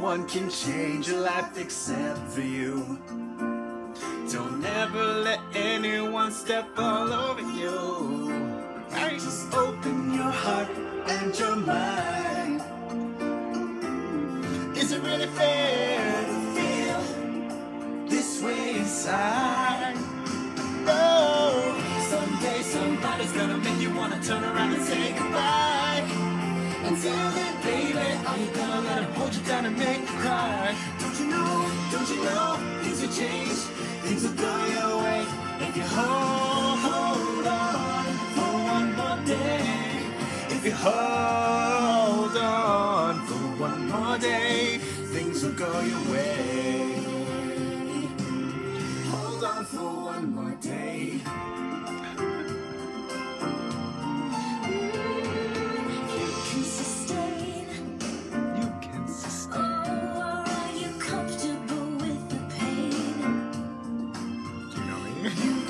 one can change your life except for you. Don't ever let anyone step all over you. Just open your heart and your mind. Is it really fair to feel this way inside? Oh, someday somebody's gonna make you wanna turn around and say goodbye. Until then, baby, are you gonna let him hold you down and make you cry? Don't you know, don't you know, things will change, things will go your way if you hold, hold on for one more day. If you hold on for one more day, things will go your way. Hold on for one more day.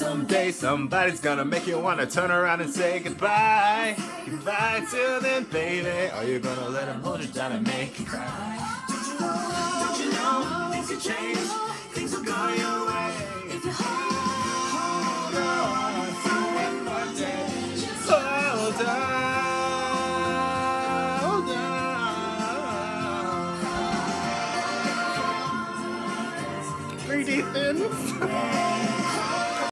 Someday somebody's gonna make you wanna turn around and say goodbye. Goodbye till then, baby. Are you gonna let him hold you down and make you cry? Don't you know? Don't you know? Things can change. Things will go your way. If you hold on hold on. Pretty thin.